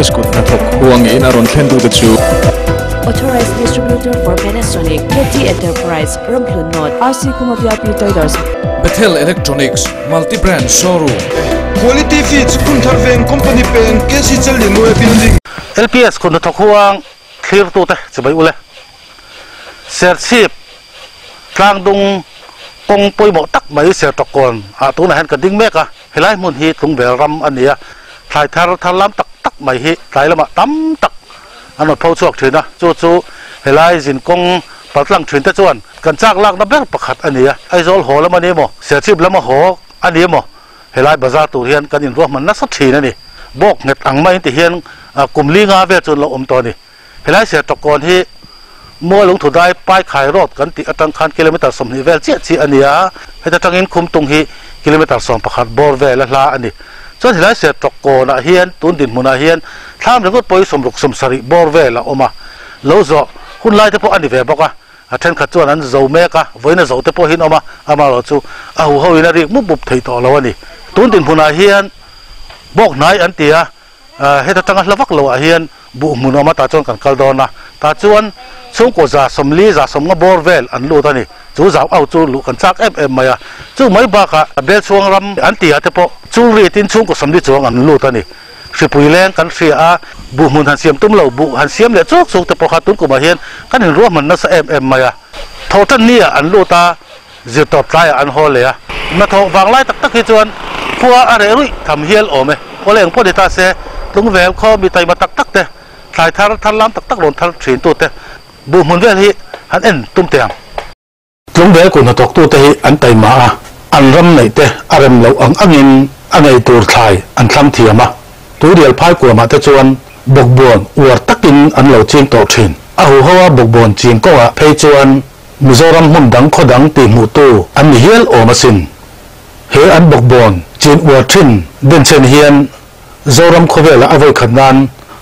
LPS kut na thok huang in aron thlen du te chu. Authorized distributor for Panasonic, KT Enterprise, Romplun North, RC Kumavia Traders. Bethel Electronics multi-brand showroom. Quality feeds kun thar veng company pen kesi chali no building. LPS kun thok huang clear tu te chibai ule ser chip tlang dung kong poi mo tak mai ser to kon. A tu na han ka ding mek a helai mun hi tung bel ram ania thai thar thar lam tak ไม่ฮิไและมาตั้มตักอันนั้นพอชวกถือนะจู่จู่เฮลายสินกงปัดลังถือตะจวนกันจากลากนับเบ็ดประคัดอันนี้ไอ้โซลหอแล้วมันนี่มอเสียชีพแล้วมาโหออันนี้มอเฮลายบาซาตูเฮียนกันยินรัวมันนัสักทีนั่นนี่บอกเงตังไม่ติเฮียนกลุ่มลีงาเวจนเราอมตอนนี้เฮลายเสียตะกอนที่เมื่อลงถูได้ป้ายขายรถกันติอัตังคันกิโลเมตรสมนิเวลเจียชีอันนี้ให้ตะทังเงินคุมตรงฮีกิโลเมตรสองประคัดบอร์เวลละลาอันนี้ chuan sẽ trọc cổ ko na hian tun din muna hian tham rengot poi somruk somsari bor ve la oma à. lozo hun lai te po ani ve boka a à. à, then kha chuan an zo me ka voina zo te po hin oma ama lo chu a hu ho ina ri mu bup thei to lo ani tun din muna hian bok nai an tia heta tanga hlawak lo a hian bu mun oma ta chuan kan kal dona ta chuan chung ko za som li za som nga bor vel an lu tani chu zau au chu lu kan chak em mày à. Chu mai ba ka bel xuống ram an ti ate po chu ri tin chung ko som li chuang an ta nè. Si pui lên kan si a bu mun hàn siam tung lo bu han siam le chuk chuk te po tung ko ba hian kan in ruam mình na sa em em à. Tho tan nia an lu ta. Zir top tai an ho le a na tho wang lai tak tak hi chuan. Khua a re hiền ôm ấy có lẽ leng po để ta sẽ tung vel kho bị tai ma tak tak te thai thar thar lam tak tak lon thar thin tu te bu mun vel hi han en tum tiang tlung vel kun tok tu te hi an tai ma a an ram nei te arem lo ang angin anei tur thai an thlam thiama tu rial phai ko ma te chuan bok bon war takin an lo chin to thin a hu hawa bok bon chin ko a phei chuan mizoram mun dang kho dang ti mu tu an hiel o ma sin he an bok bon chin war thin den chen hian zoram khovela avoi khanan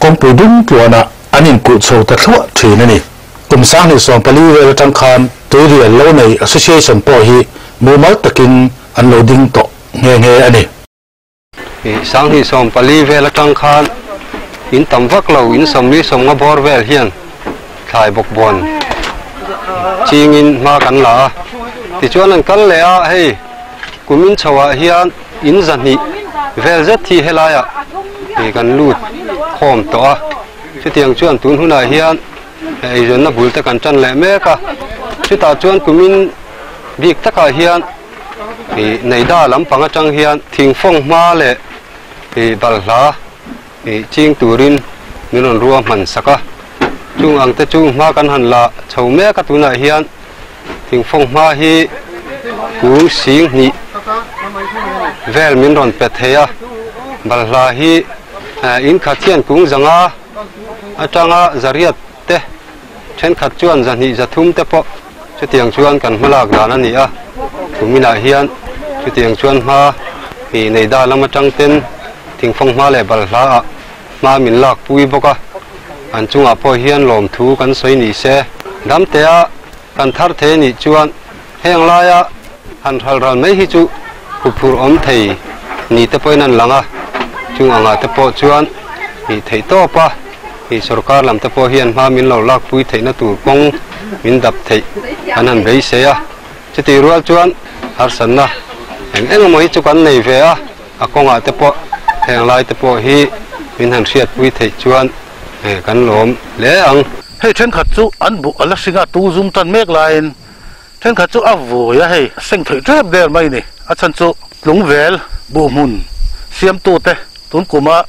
thina he hun lai tang anh em kong kam atanga inbox tanin này ko an pun bel zela se tokon le lungbel chuang mun thlengin ti tak zeta na an thowa an ria chil awangin kong pudum tuana anin ku chho ta thua thina ni kum sang ni som pali khan. Association ve in tam in som ni som nga bor vel hian khai bok bon ching in ma kan la ti chuan an. Kal le in thì con lụt khom to chứ tiếng chuyện tún hôm nay hiện ấy rồi nó bùi ta cần chân lẹ mẹ cả. Chứ ta chuyện của mình việc tất cả hiện thì này đã lắm bằng chân hiện thiên phong ma lệ. Thì bal lá. Thì chiên turin nên là ruộng mình sạc, à chung ăn tới chung ma căn hẳn là chầu mẹ cả tún này hiện thiên phong ma hi. Cú xiên nhị. Về miếng đòn bẹt thế à bal lá hi. À, in khathian à trang à zariat te trên khát chuan zani thum te po. Cho tiền chuan anh hmalak à, ani a. Lại hiền cho tiền chuan ha thì này đa lắm trang tên. Tiếng phong hoa lệ bal mà mình lạc min bốc à anh chung à po hiền lòm thu cần soi nhị xe. Đám te à cần thar thế nhị chuan heng à anh hal ral mấy hi chu. Phur om thế ni te lăng à chung anga te po chuan hi thei to pa hi sarkar lam te po hian ma min lo lak pui thei na tur kong min dap thei anan bei se a chiti rual chuan har san na eng eng mo chú chu kan nei ve a a konga te po heng lai te po hi min han riat pui thei chuan e kan lom le ang hei then khat chu an bu ala singa tu zum tan mek lain then khat chu a vu ya hei seng thei trep der mai ni a chan chu lung vel bu mun siam tu te tun kuma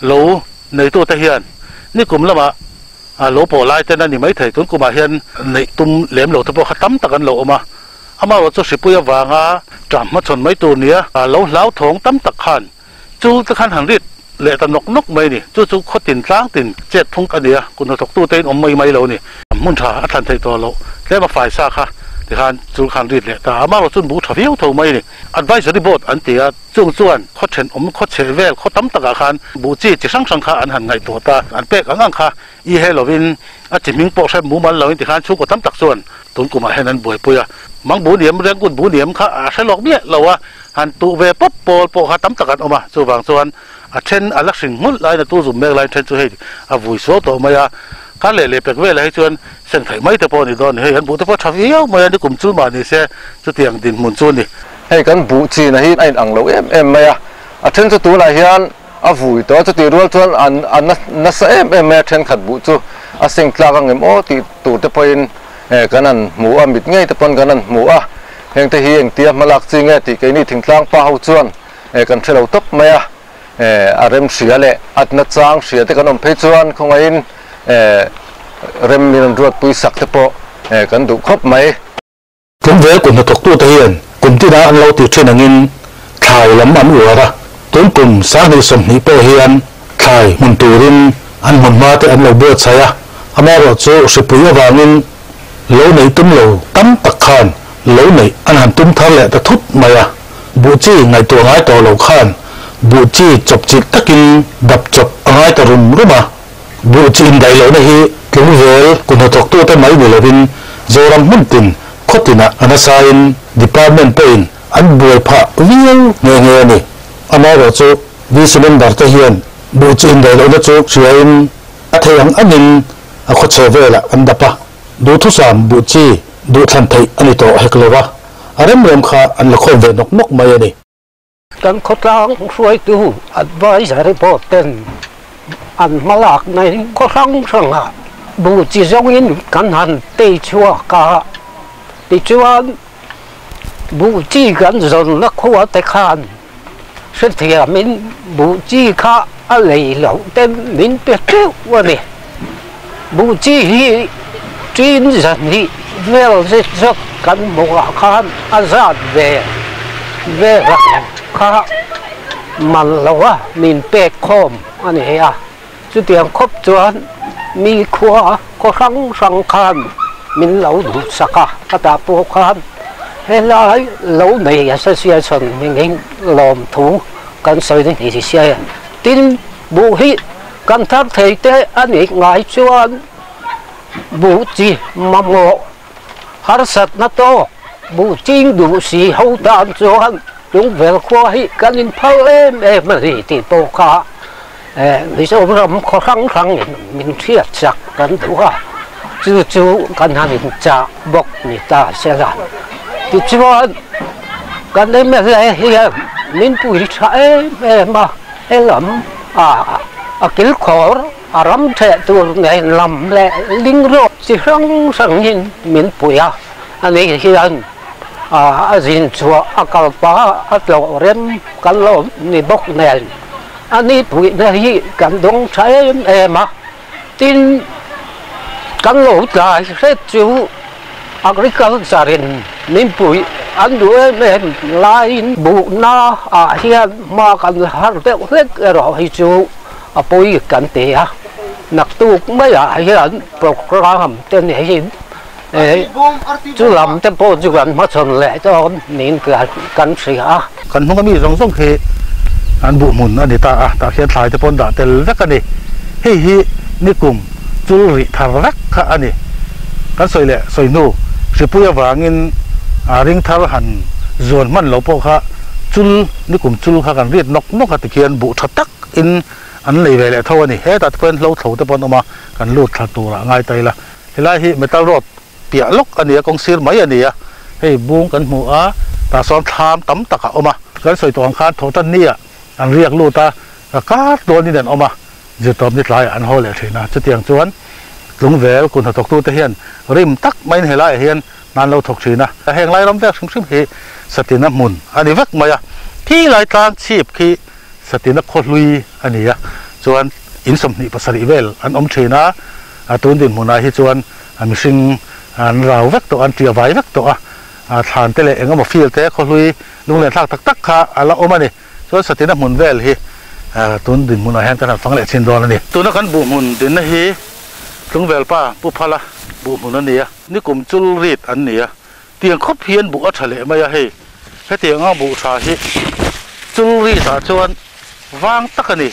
lo nei tu te hian ni kum lama a lo po lai te na ni mai thei tun kuma hian nei tum lem lo te po khatam takan lo oma ama ro chu sipuya wanga tram ma chon mai tu nia a lo hlau thong tam tak khan chu te khan hang rit le ta nok nok mai ni chu chu kho tin tlang tin chet thung ka dia kun thok tu te om mai mai lo ni mun tha a than thei to lo le ma fai sa kha thì khan chu khan rit le ta ama lo chun bu tha viu tho mai ni advisory board an tia chung chuan kho then om kho che vel kho tam taka khan. Bu chi chi sang sang kha an han ngai to ta. An pek ang ang kha. I he lovin a chi ming po sa mu man lo ti khan chu ko tam tak chuan tun kuma hen an boi puya mang bu niệm reng kun bu niệm kha. A se lok bia lo wa han tu ve pop pol po kha tam takat oma chu wang chuan a then a lak sing mul lai na tu zum mek lai then chu he a vui so to maya khá lệ lệ bẹc về là hay chuyện sen phải mấy tập bọn thì đòn hay hắn bố tập bọn thằng yếu mà anh cùng chung mà thì sẽ cho tiền tiền muốn chung đi. Hay cái bố chi này anh ăn lâu em em mày à. À trên cho tôi là hiện à vui đó cho tiền luôn tuần ăn ăn nó sẽ em em mày trên khát bố chú. À sinh ra vàng người mới thì tụ tập bọn cái năn mũ à mít ngay tập bọn cái năn mũ à. Hiện thì hiện tiệm mà lạc gì nghe thì cái này thỉnh thoảng phá hậu chuan cần phải đầu tấp mày à. อาเริ่มเสียเลยอัดนัดจ้างเสียแต่ก็นมเพชรชวนคงไอ้ Ờ, rem min ruột pui sak thế po ờ, cần đủ du mấy cũng về cùng một thuộc tu thể hiện, cùng tí đã ăn lâu tiểu trên ngin thải lắm ăn ủa ra. Tuấn cùng sáng đi sầm hí bê hiền thải mình tù rin, ăn mình ma thế ăn lâu bữa say à. Ama rồi chỗ sự bùi vào ngin lâu này tum lâu tắm tắc khan lâu này ăn hàn tum thar lệ ta thút mày à. Bộ chi ngày tuổi ngái tổ lâu khan bộ chi chọc chi takin đập chọc ngái tổ rum rum à bù chi đại lão này cũng về cùng thuộc tu tới mấy người là vì do làm mun tin khotina ana sain department pain an buai pha viu nge nge ni ama ro chu vi cylinder te hian bu chin dai lo na chu anh a anh à, có a à, kho là anh an dapa du thứ sam bu chi du than thei ani to anh aram lem kha an la khol ve nok nok mai này, kan kho tlang suai tu advisory board ăn mà lạc này có răng răng à bù chỉ giống như cắn hẳn tê chua cả tê chua bù chỉ gần rồi nó khó tê khan. Sự thiệt mình bù chỉ khá ở lấy lẩu tên mình biết trước qua đi bù chỉ hi chuyên dân hi về sẽ giúp cán bộ khan à ra về về lạc khá mà lâu à mình bê khom anh ấy à chú tiền khóc chuẩn mi khua có răng răng khám mình lâu đủ sạc, à các ta bố khám hay là lâu này là sẽ xe sân mình hình lòm thú cần sợi đến thì xe tin bố hít cần thác thầy tế anh ấy ngoài cho anh, bố chi mà ngộ hát sạch nó to. Bố chinh đủ xì hậu đàn anh đúng về khoa hít cần phao em em mà gì thì bố khám Ờ, vì sao mà khó khăn khăn mình thiết chặt cần thủ ha. Chú chú cần hà mình chặt bọc người ta sẽ ra. Thì chứ mà cần đấy mà lại hiện mình bùi trái mà hay lắm. À à kiểu khó à lắm thế tôi này làm lẽ, linh rốt chỉ không sẵn nhìn mình bùi à. Anh ấy hiện à dinh à, à, chúa à cầu phá à lỗ rem cần lỗ này bọc này bok ne ani pui ne hi kan dong cha e ma tin kan lo ta se chu agriculture in min pui an du em lain bu na a hiện ma kan har te hlek ero hi chu a pui kan te a nak tu mai a à hiện program te ne hi chú làm lam bộ chú gần mất ma lệ cho nên nin cần kan si cần không có bị rong อันบุมุนอันนี้ตาอะตาเขียนสายจะปนดาเตลรักอันนี้เฮ้ยนี่กลุ่มจุลริทารักค่ะอันนี้กันสวยเละสวยนู่สิปุยวางินอาริงทารหันจวนมันเหลาพ่อค่ะจุลนี่กลุ่มจุลค่ะกันเรียดนกนกค่ะตะเคียนบุชัตักอินอันเลยไปเหละเท่านี้เฮ้ยตัดเพื่อนเราเถาจะปนออกมากันลูดขาตัวละง่ายใจละเฮ้ไรฮ้ยเมตาลรอเปียลกอันนี้กองเสือไหมอันนี้เฮ้ยบุ้งกันหมูอาตาซ้อนทามตั้มตะกะออกมากันสวยตัวอังคารโถตันนี่อะ song khe an bu mun ani ta a ta khian thlai te pon da tel vek ani hi hi ni kum chul ri thar rak kha ani kan soi le soi nu ripuya wangin a ring thar han zon man lo po kha chul ni kum chul kha kan riat nok nok ha tikhian bu tha tak in an lei ve le tho ani he ta pen lo tho te pon oma kan lut thla tu ra ngai tai la helai hi metal rod pia lok ani a kong sir mai ani a hei bung kan mu a ta son tham tam taka oma kan soi tong khan tho tan nia an riak lu ta ka do ni den oma je tom ni tlai an ho le thina chu tiang chuan lung vel kun thok tu te hian rim tak mai he lai hian nan lo thok thina heng lai rom vek sim sim hi satina mun ani vek maya thi lai tang chip khi satina kholui ani ya chuan in som ni pasari vel an om thina a tun din muna hi chuan a mihring an rau vek to an tia vai vek to a a than te le engemaw field te kholui lung len thak tak tak kha ala omani chuan satina mun vel hi à tuấn đình muốn nói hẹn cái nào phăng lại trên đó này tuấn nó so sa tina mun này hi tung vel pa pu phala bu mun anh này ni kum chul rit anh ya tiếng khóc hiền bu ở thale mây à he, cái tiếng ngao bu tha hi chul ri sa à chuan vang tắc à anh này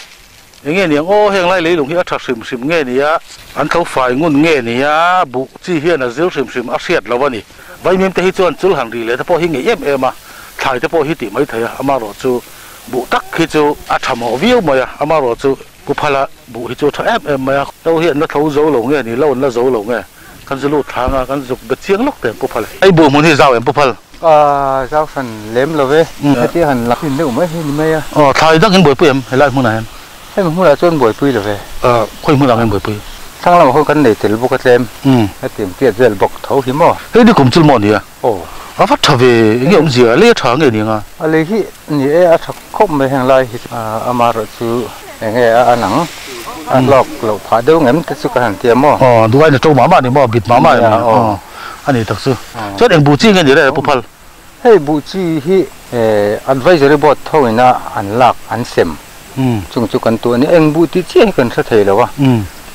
nghe ni ô hiện lại lấy lùng hi thà sim sim nghe ni á anh khâu phải ngun nghe ni á bù chi hiền là diêu sim sim asiat lâu vậy vậy mình thấy chuan chul hàng đi lấy thà hi nghe em em à. Thải thà hi ti mấy thấy à. Mà rồi chu bu tak khi chu a tham ho viu mà ama ro chu bu phala bu hi chu tha em em mà đâu hiện nó thấu dấu lồng nghe ni lâu nó dấu lồng nghe. Kan zu lu thang a kan dục be chiang lok te bu phala ai bu mun hi zaw em bu phal à giao phần lém rồi về. Cái tí hẳn là hình đâu mấy hình mấy à. Ờ thải dak hin boi pu em hay lại mun em hay mà mua là chôn buổi pui rồi về. Ờ khoi mun ang boi pu sang làm không cần để tiền bốc cái lem ừ. Cái tiền tiền tiền bốc thấu hiếm mà thế đi cùng chul mon hi à ồ. À phát thà về nghe ông gì à lê thang nghe ni à à lấy khi nhỉ à thật không mấy hàng lai à à mà rồi chú nghe à nắng. À lọc lọc phá đâu ngắm cái số cái hàng tiền mà ờ duai na trâu mama ni mo bit mama Dạ, em ờ. anh ấy thật sự. Cho em bu chi nghe ni đấy bu phal hey bu chi hi. Advisory board thôi na an an sem ừ. Chung chu kan tu ni eng bu ti chi sa thei lo wa ừ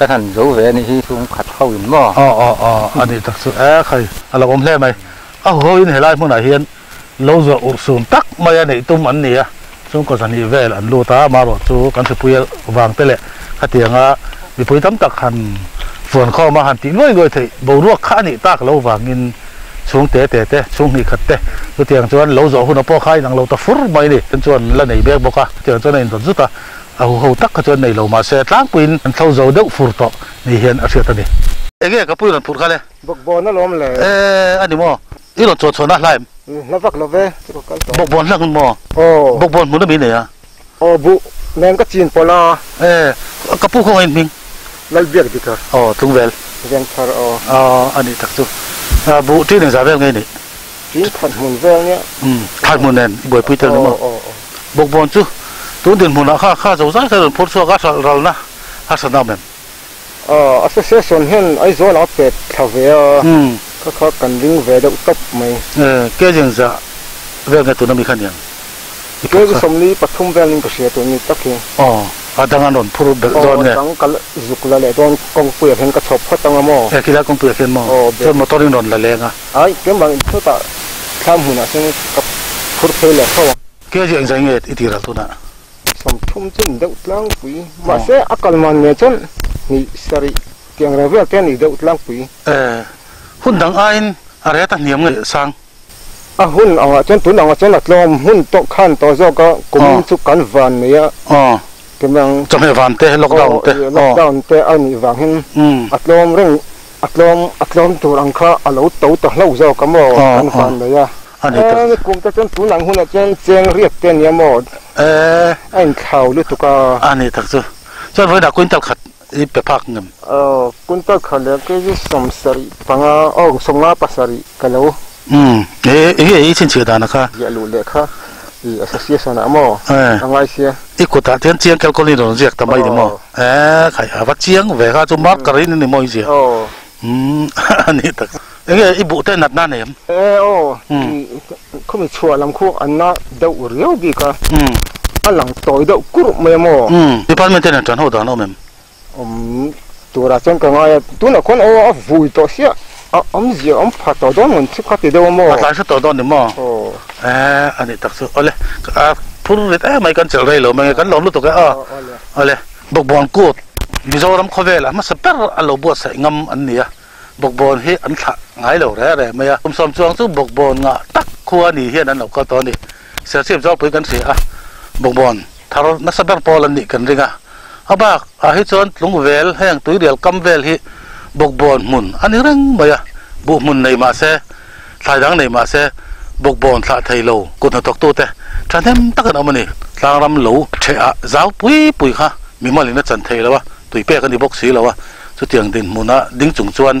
cái sai dấu da này thì lo khát tu oh ờ ờ ờ anh đi thật sự à khai à là om le mai à ho in helai mun a hian lo zo ur sun tak ma ya nei tum an ni a chung ko san ni vel an lu ta ma ro chu kan se puya wang te le khatianga mi pui tam tak han phun kho ma han thì bầu loi thei bo tắc kha vàng tak xuống té té té xuống te khát té, cái tiếng cho anh lâu lo zo hun po khai nang lâu ta fur mai ni ten chuan này nei bek boka tiang cho in don zuta a hu ho tak ka chuan nei lo ma se tlang puin an thau zo deuh fur to ni hian a hriat ani ege ka pui ran phur kha le bok bo na lom le e ani mo i lo cho cho na lai na vak lo ve ko kal to bok bon lang mo oh bok bon mu na mi ne ya oh bu nem ka chin pola e ka pu ko in ming lal biak dikar o tung vel ven thar o a ani tak chu a bu ti ne za vel ngai ni tin khat mun ve nya um thai mu nen boi pui tel mo oh oh bok bon chu tu din mu na kha kha zo za sa phur so ga sa ral na ha sa na mem ờ association hiện ai zo na pet thà về um các các cần ding về đâu top mày e ke jeng za vel ngai tu na mi khan yang cái cái som li pathum về linh cái xe tụi mình tắc kia o a dangan ron phur bel ờ don nge tăng cái dục là lệ don công quỷ hiện cái chop phát tăng mà e kila kong pu ken mo Ồ, chuan motorin ron la lenga ai cái bằng thứ ta tham cái phur phê là sao ke jeng za nge i ti ral tu na som thum chân đâu lang quỷ mà sẽ akal man nghe chân ni sari tiếng ra về cái ni đâu lang quỷ e hun dang ain a re ta niam nge sang. À hun à chân tuấn à chân là lom hun to khan to zo Ờ. cũng chút cắn van này o cái bằng trong he van te lockdown te o lockdown te anh vàng hin atlom ring atlom atlom tur ang kha alo to to lo zo ka mo Ờ, an ờ. fan le ya ta ni kum ta chen tu nang hun a chen cheng riek ten ya mo e anh khau lu tu ka ani tak chu chuan voi da kuin tal khat i pe phak ngam ờ ta kha le ke ji som sari panga o som nga pasari ka lo um e e e chin chi da na kha. Ya lu le kha. I association a mo e angai sia i ku ta tian chiang ko ni ron riak ta mai ni mo e khai ha va chiang ve ha chu mat ka rin ni mo ji ờ. Um ani tak e i bu te nat na ne eh o Ừ. khu mi chua lam khu an na dau riu gi ka um alang toi dau kur me mo um department ten tran ho da no mem um tura chen ka ngai tu na kon o a vui to sia a om ji om pha to don mun chi ka ti do mo at lai sa to don ni mo o e ani tak chu ole a phur ret e mai kan chel rei lo mai kan lo lu to ka a ole ole bok bon kut mizoram khovel ma saper alo bo sai ngam an nia bok bon hi an tha ngai lo re re maya kum som chuang chu bok bon nga tak khuwa ni hian to ni se sim zo pui kan si a bok bon thar na saper pol an ni kan ringa abak a hi chon tlung vel heng tui rial kam vel hi hi em em na mun ani chuan he la hem bek lo om tek mai à. Mai te te pon à. Chuan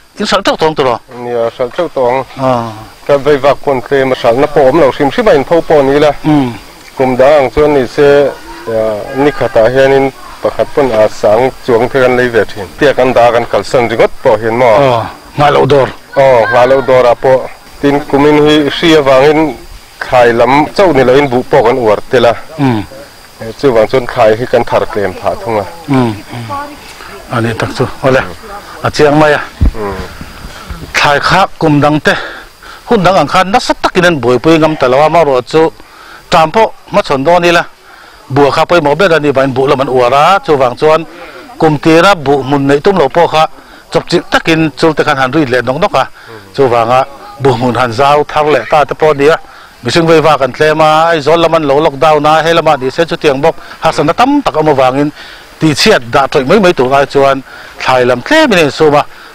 lo lam han ti la kan ti ngai to mang lo bu ching tu din ruam man na kan en siam chho ani a ti chuan kan bu chi te hi kan khotlang foi tu e kalta advisory board ten e sum le pai tam takin kan bu chi man tur te min pe a e sum te min pe a ti chuan in heti hian bul kan an tan chho nok nok ani a chu ti kara chuan kan bu te po hi a chi kan lak na mun sang sang ani wangin ain ang lo em em hloma a thena vui to a then tu na hian ala vui lo chu ti ang vel chu kan bu om dan te po e ani cả mình chú ấy chỉ là rồi ra mà chúng về khoa ông cái này ta chỉ bây giờ vàng in lâu này tum lâu in lâu cái hành này về lẽ chú nè à hey cán bụ te po hi à ba ngay ta cái hành này hành thì thì ni sẽ là chú thật được tu ra te po cái ngay à mà ra chú hey in line ấy chú at lính chầu về sẽ tu ra te po cái hành ngay à à sinh thấy trép to anh ấy hey tu là hiện ai anh wow to car lệ lệ pe ki thai khác cùng đăng tê. Tura đăng po ka han nga ya hei ka bu hi ka mà ni lai tu kan phum ve le đi la à lam na ya bal la mun te kan nei zui le bok nen in dai lo reng reng kan ko sa ve bok chu nia à tin ni mun ve lai lam na ya kenin bal la mun po kan nei boka à be loi te eng eng emo đi dang te po vây da ve thawa mà ai đào chuan hay là mà đi xe arem tiền bốc, lo wa nó tlai deuh to wang vàng in, deuh ngor đã hi mấy mấy tuổi hen vai mim làm mani mình nên xô mà.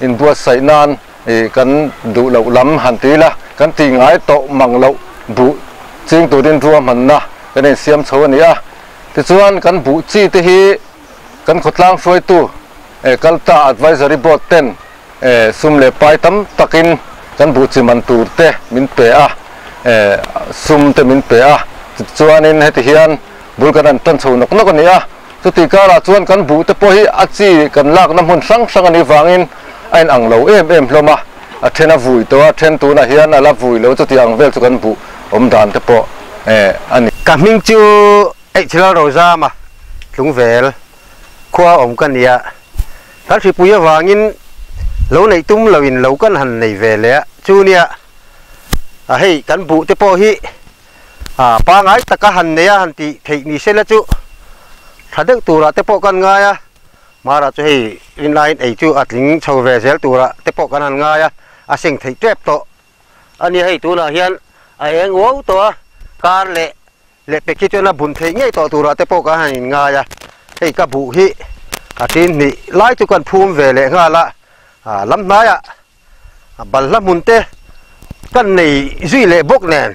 in tua sai nan e kan du lo lam han ti la. Kan ti ngai to mang lo bu ching tu din ta man na. Kan en siam chho po oma chung chu a satina mun khwa tun ma a a roi khom ma kho lo om na in le tam takin, kan bu chi man tur te min pe a. E sum te chu kan kho lui ni nge nge lung tan chho nok nok kan si pu wang hianin lo bu a lo tu le ta sia kan lak na chul ka chang ani wangin anh ăn lâu em em lâu mà à thiên à vui to trên tu là hiền à. Là vui lâu cho thì ăn về cho cán bộ ông đàn tiếp bộ. Ê anh cả mình chưa, ấy chỉ là đầu ra mà. Chúng về qua ông cần gì à. Đã bây giờ vàng in lâu này tung lâu in lâu cần hẳn này về lẽ à. chú nia à. à Hay cán bộ tiếp bộ hi. À ba ngày tất cả hẳn này à. hẳn thì thấy ni sẽ là chú. Thật được tu là tiếp bộ cần ngay à mà là chú cho in inline ấy chú at lính chầu về zel tu ra tiếp bộ cái hàng ngay á à sinh thấy tuyệt to anh ấy tu là hiện ai anh wow to car lệ lệ bị kia cho nó bùn thấy ngay to tu ra tiếp bộ cái hàng ngay á. Thì cái bù hi à tin nị, lái cho con phun về lệ ngay là à lắm nay á. À bận lắm muốn thế căn này duy lệ bốc nè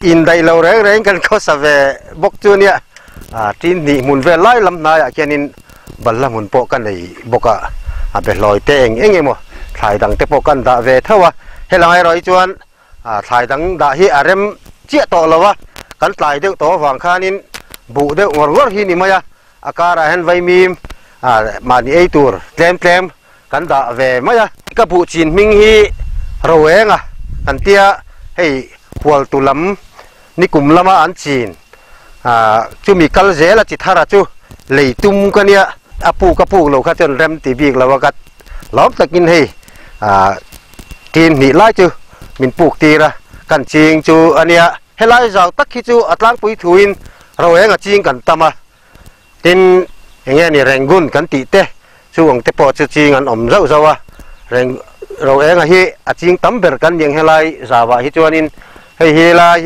in đây lâu rồi rồi anh cần có sao về bốc chưa nè à tin nị muốn về lái lắm nay á, cho nên โลโลตะโปขันอมตัวเดียร์มาอะผู้เวนะเอ็มไปเลียนตักเนนเลยอดนักมาอะผู้เวนเฮ้ยเอ็งบุเงี้ยอยู่ได้เลยอะ อ่าให้มันกันลากตัวใส่ให้นากา อืม อันเนี้ย ถ้าหลังวิวหนึ่งมั้ง ถ้ารังเบิดบัวส่วน เอ็นที่กันตัวไง อ่าไม่นี่งานี่สมมาลำปังเดียวอาจารย์ไม่นี่สอนได้ผมเปิดเสร็จอ่ะ อืม ถึ à cá pu lâu khác chân rem tí việc là vắt lắm tắc kinh hì. À tiền nị chứ. Mình buộc tì ra. Cần chiên chú à, anh ạ hay lại giờ tắc khi chú à, ở lang bụi thuyền rồi anh ở chiên cần à. Tin, anh em này rèn gun cần tị tê. Chú ông tê bỏ chú ăn ẩm rau rau à. Rèn, rồi anh ở hi ở à, chiên tắm bể cần những hay lại giờ vậy chú anh in. Hay hi là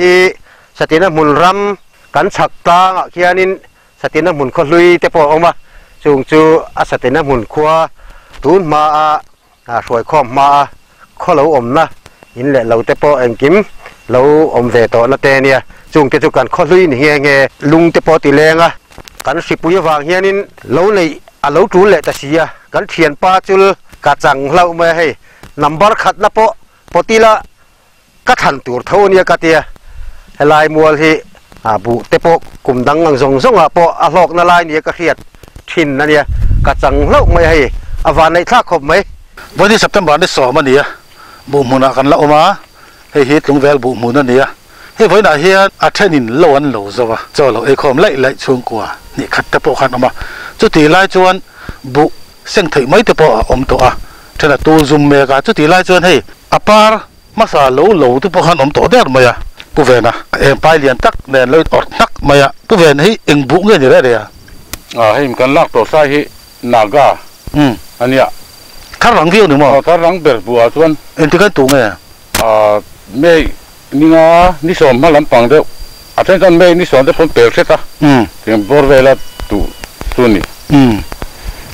sát tiền là mùn râm cần ta kia anh in. Sát tiền là mùn khơi tê bỏ ông จุงจูอาศัยน้ำหุ่นคว้าตูนมาอาสวยข้อมมาข้อเหลาอมนะยินเหล่เราเต่ปอเองกิมเหลาอมเสต่อนาเตเนียจุงเกจุการข้อลุยเฮียเงลุงเต่ปอตีแรงอะการสิบปุยวางเฮียนินเหลาในอาเหลาจูเหล่แตาเสียการเทียนปลาจุลกาจังเหลาไม่ให้นัมบาร์ขัดนะปอปอตีละกะทันตัวเท่านี้ก็เตียลายมัวที่อาบุเตปอกกลุ่มดังหลังสงสงอะปออาหลอกนาลายเนียกะเขียด ที่หันจีเลียกันจีเลตปังอะ อืม จวนบูจูเตมินกันที่เชลเราเดว อืมเฮ้ยกันไม่ลำมีเอ็งบุงไง เฮ้ยอี เรื่องกุน เรื่องคุณเชี่ยปอนเราบุสารคิลัมปังก็สักละมาตั้งกันละกันเนี่ย อ๋อ รินดีกันเงี้ยนี่เราเว้ยกันตีสินเฮลายกันตีสินมันแม่ข้านี่นังขบมาอะบุมิงเชี่ยกันเสฟักเรา อืมน่ากับบุบีคีพูดถึงสาเป็นไงเตียนเซงอีเบสิจริงมันแต่เดียม นี่นางดูน้สมปะดูน้สมประเทศมัน à hay mình cần lắc tổ sai hì naga ừ. Anh ạ. Thắt lắng phiêu đúng không? Ờ, thắt lắng bẹt bùa chuẩn em thấy cái tủ này à? Mẹ ni ngà ni sòm mà lắm bằng đâu. À thế con mẹ ni sòm để phun bẹt hết ta ừ. Thì bỏ về là tủ chuẩn đi. Ừ.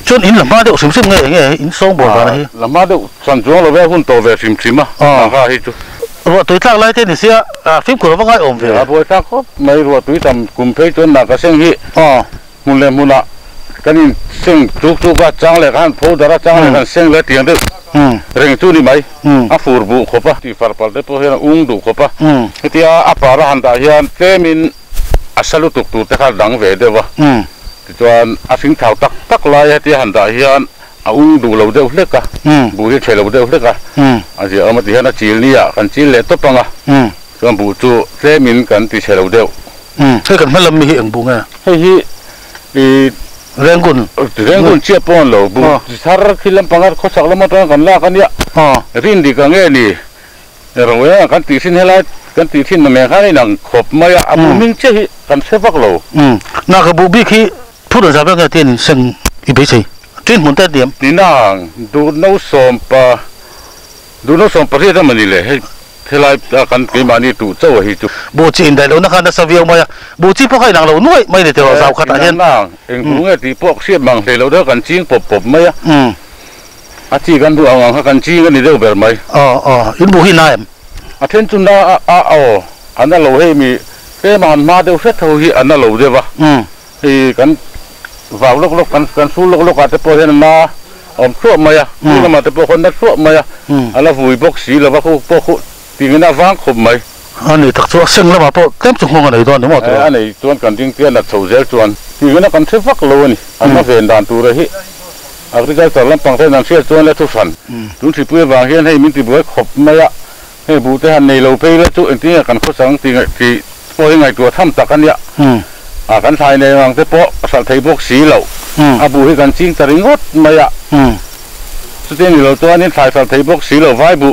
Chốt in làm ba đậu sớm sớm nghe nghe in xong bỏ vào à, này. làm ba đậu sản xuống là về phun tổ về phim phim mà à ờ. ha hi chú. Ờ, rồi tôi thắc lại thế này xia à phim của nó vẫn ngay ổn về dạ, à? bồi thắc khóc. Mấy rồi tôi tầm cùng phê chuẩn là cái sinh hi à mun le mun hmm. hmm. hmm. la cái này sinh chú chú ba trang lại gan phố đó trang lại gan sinh lại tiền được rèn chú đi mấy à phù vụ khổ pa. Thì phải phải đấy po hiện uống đủ khổ pa. Cái tia à bà ra hàng đại hiện thế mình à sao lúc tục tụ tất cả đắng về đấy vợ thì cho à xin thảo tắc tắc lại thì hàng đại hiện à uống đủ lâu đâu hết cả bù thì chơi lâu đâu hết cả à giờ mà thì hiện là chỉ lia cần chỉ lệ tốt bằng à còn bù chú thế mình cần thì chơi lâu đâu thế cần phải làm gì hiện bù nghe ะพอเห็นมาอมชั่วมาอะนี่ก็มาแต่พอคนนั้นชั่วมาอะ อืม อะไรฝุ่ยบกสีแล้วว่าเขาพวกเขาตีเงินน่าวางขบไหม อันนี้ตักตัวเซ็งแล้วมาพวกเต็มจุ thế lại là căn cái mà đi tụ châu thì tụ bộ chỉ đại lâu nó khăn nó sao việc mà bộ chỉ phải năng lâu nuôi mày để tiểu giàu khát tại hiện nào? Em cũng ừ. nghe thì bốc xiết bằng thì lâu đó cần chiên bột bột mấy à à chỉ cần tụ ông cần chiên cái này đâu về mày. ờ ờ ít bộ hiện nay em à thiên chúng ta à, à ờ anh à, ta lâu hay mi cái mà mà đều xét thâu hi anh ta lâu đấy ừ. Thì cần vào lúc lúc cần cần xuống lúc lúc à thế bộ hiện nay ông suốt mày, à nhưng mà thế bộ con đất suốt mày, à anh là vui bốc xí là bác khu bốc ให้บูเตหันในเราไปแล้วจุอันที่กันเขาสั่งตีที่พอยังไงตัวทำตักกันเนี่ย อืม อากันทายในวังเตปะสัตไทยบกสีเหล่า อืม อาบุให้กันจริงตริงดมายะ อืม สุดที่นี่เราตัวนี้ทายสัตไทยบกสีเหล่าไว้บุ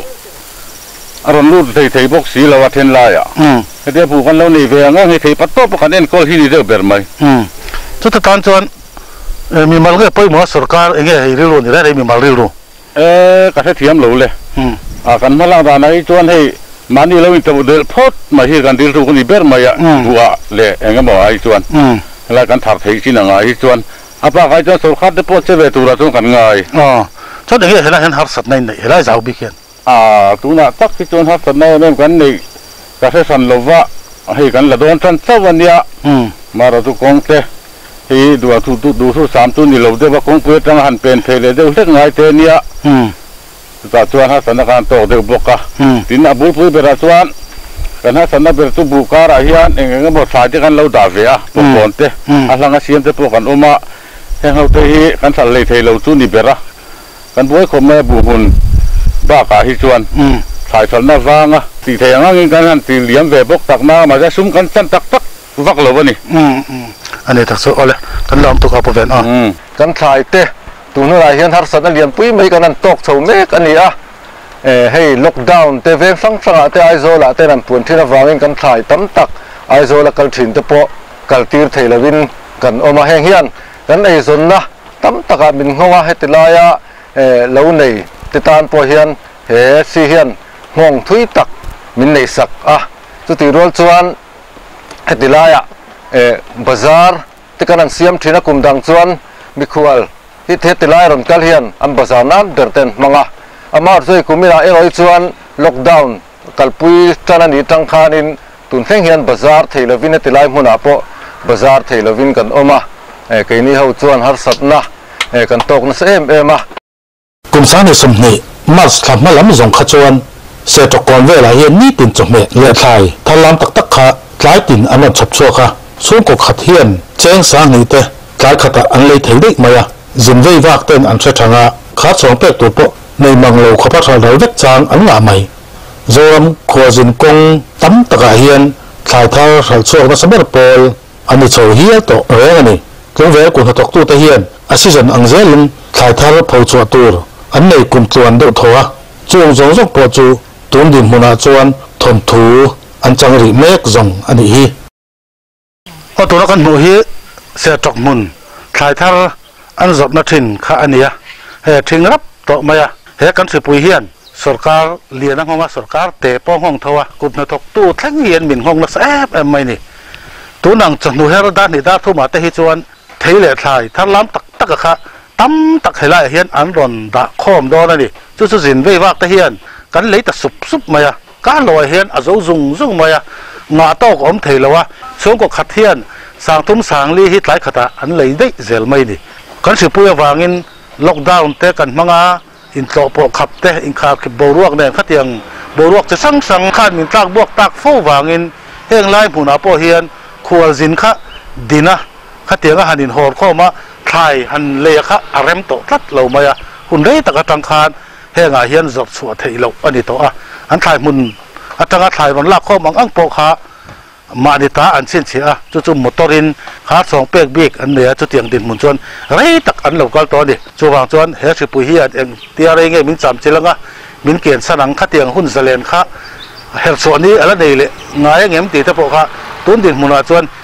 อารมณ์รูดไทยไทยบกสีเหล่าวัดเทนลายอะอืมเดี๋ยวผู้กันเรานี่เวียงให้ไทยปัตโต้ปกันเอ็นก็ที่นี่เด้อเบิร์ไหมอืมทุกตานจวนมีมาลก็ไปหมอสรการเองไงเรื่องนี้ได้มีมาเรื่องเอ๊ะกระเทียมเหล่าเลยอืมอากันมาล่างตาไหนจวนให้มันนี่เราอินเตอร์เดลพอดมาที่กันดิลทุกคนนี่เบิร์มายะบัวเละเองก็บอกไอ้จวนอืมแล้วกันถักไทยที่หนังไอ้จวนอาปากไอ้จวนสุขคัดเดปอดเชเวตูระจงกันง่ายอ๋อชอบอย่างเงี้ยเห็นแล้วเห็นหักสัตว์ในเห็นแล้วจะเอาบิเกนอ่าตูน่ะตักที่จนฮับสันในเมื่อกันนี่กระเสสันลวะให้กัน à tu na tắc cái chôn hấp sân này nên gần này cái sẽ sân lâu vợ hay gần là đón sân sau vậy nha mà rồi tu công thế thì đùa tu tu đu số sám tu ni lâu thế mà công quyết trong hàn pen thế đấy rất ngay thế nha ta chuan hấp sân là tổ đều bốc cả tin là bút bút bê ra chuan กันฮะสันนับเป็นตุบุการะเฮียนเองก็หมดสายที่กันเราด่าเวียปกอนเตะอาลังอาเซียนจะปกันอุมาเฮงเราเตะกันสันเลยเทเราจุนิเบระกันบวยคมแม่บุบุญ บ้ากะฮิจวนอืมสายสนน่ะวางอะตีเทียงงินกันหันตีเหลี่ยมเวบกตักมามาจะซุ้มกันสันตักตักวักเลยวะนี่อืมอืมอันนี้ตักโซ่เอาเลยกันลองตุกเอาไปเป็นอะอืมกันถ่ายเตะตูนอะไรเห็นทัศน์เรียนปุ้ยไม่กันนั่นตกเฉาเมกอันนี้อะเอ่อให้ล็อกดาวน์เตเวงสังสังเตไอโซละเตนันปวนที่เราวางกันถ่ายตั้มตักไอโซละกัลถินเตปอกัลตีร์เทลวินกันออกมาแห้งเฮียนกันไอโซนนะตั้มตักมินหัวให้ติลายะเอ่อเหล่าใน ติตานปอเฮียนเฮซีเฮียนห่วงทุยตักมินในสักอ่ะจุดที่รัวจวน hetilaya e bazar tikanan siam thina kumdang chuan mikhwal hi hetilai ron kal hian an bazar nan derten manga amar zoi kumira e roi chuan lockdown kalpui tanani tangkhan in tun thleng hian bazar theilovin hetilai hmuna po bazar theilovin kan oma e keini ho chuan har satna e kan tok na se em em a กุมสานิสมนี่มาสขับมาลำสงขจวนเสตกรเวลาเย็นนี่ตินจมเมเลือ cùng sáng ngày sầm nhị mắt làm mắt lắm dùng khát chuan xe trọc con về lại hiện ní tiền chọc mẹ lệ thay, thay làm tắc tắc khá lái tiền ăn ăn chọc chua khá. Xuống cuộc khát hiền chén sáng này tê. Cái khát ăn lấy thấy đích mày à. Dừng vây vạc tên ăn xe thằng à khát xuống bẹt tụt bộ này mang lầu khó phát ra lấy vết trang ăn ngả mày. Rồi của dừng công tắm tắc à hiền. Thải thao thải chua nó sắp bắt bol anh đi chầu hiếu tổ ở đây này. Cũng về cùng hợp tộc tu tây hiền. À sĩ dân ăn dễ lưng. Thải thao phâu chua tu rồi anh này cùng tuần đậu thua chuồng giống dốc bỏ chu tuấn đình mùa nào chuan thầm thú. Anh chẳng rỉ mét dòng anh hi ở tuần căn mùa hi xe trọc mùn thái thar anh dọc nó thìn khá anh ya hệ thìn lắp tọ mày à hệ căn sự bùi hiền. Sarkar liền đang hông á sarkar tế po hông thâu thua cụp nó thọc tu thánh hiền, mình hông nó sếp em mày nè. Tu nàng chân nuôi hết đa nị đa thu mà tê hi chuan thấy lệ thải thar lắm, tắc tắc cả ตั้มตักให้ไล่เฮียนอันรอนดะข้อมดอนั่นี่จุดสุดสินเว้ยวากตะเฮียนกันเลยตะสุบสุบมาอะก้าลอยเฮียนอาจจะซุงซุ่งมาอะงาโตอกอมเทลวะช่วงก็ขัดเฮียนสางทุ่มสางลีฮิตไหลขัดอันเลยได้เจลไม่นี่กันสืบปุยวางินล็อกดาวน์เตะกันมังอะอินโตโปขับเตะอินขาเก็บบรวกเนี่ยขัดยังบรวกจะสังสังขันมินตากบวกตากฟูวางินเฮงไล่ผู้นพ่อเฮียนควรสินขะดีนะขัดยังอาหารินหอดข้อมา ไทยหันเลขยค่ะอารมโตรัดเรามาหุ่นได้ตะกะตังคานเฮงอาเฮียนจดสวดเทเราอันนี้โตอะอันไทยมุนอัตงาไทยมันลากข้อมังอังโปคะมาดิตาอันเส้นเชียจุจุมอเตอร์ินขาสองเปียกบีกอันเหนือจุเตียงดินมุนชนไรตักอันเหล่าก็ตัวนี้จูวางชนเฮสิปุยเฮียเองเตียอะไรเงี้ยมินจำเจริญอะมินเกียนสนังข้าเตียงหุ่นสเลนข้าเฮส่วนนี้อะไรนี่เลยงายเงี้ยมตีทะโปข้าตุ้นดินมุนอาชน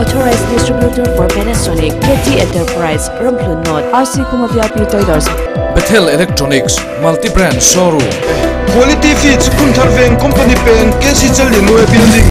Authorized distributor for Panasonic, KT Enterprise, Ramplun North, RC Kumaviapi Traders. Bethel Electronics multi-brand showroom quality feeds kun tharveng company pen kesi chalin we building